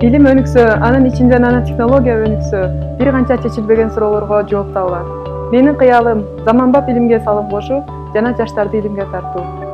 илим өнүксө анын ичинде нанотехнология өнүксө бир канча чечилбеген суроолорго жооп табылат менин кыялым заманбап илимге салым кошуу жана жаштарды илимге тартуу.